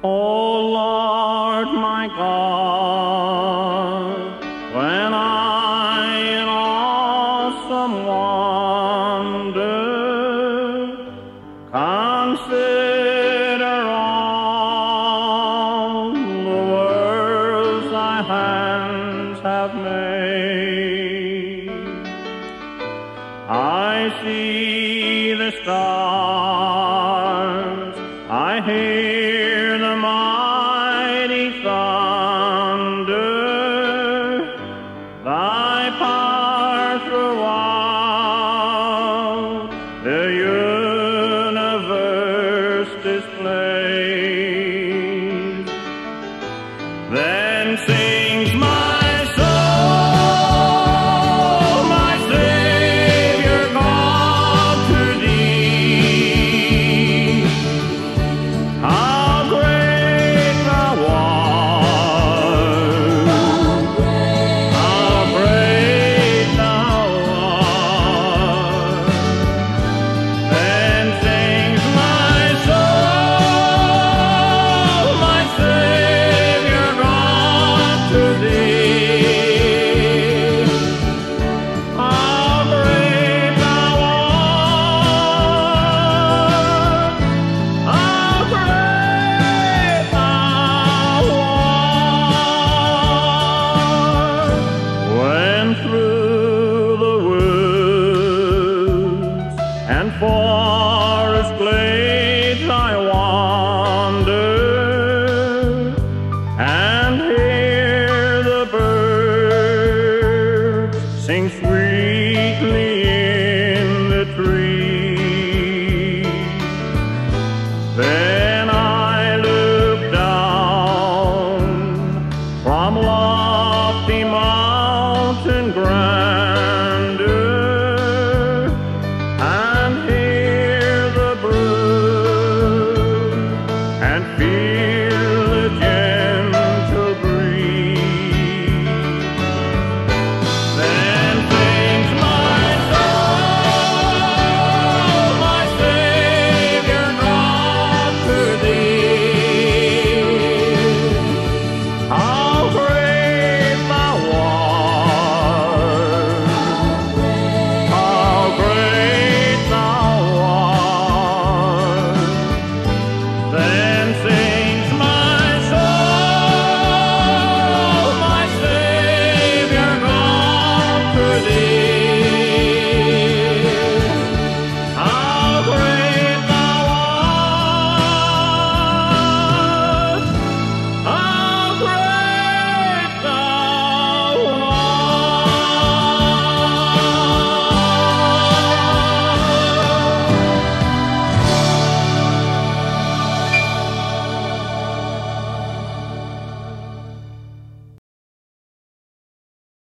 O Lord my God, when I in awesome wonder consider all the worlds thy hands have made, I see the stars, I hear throughout the universe displays.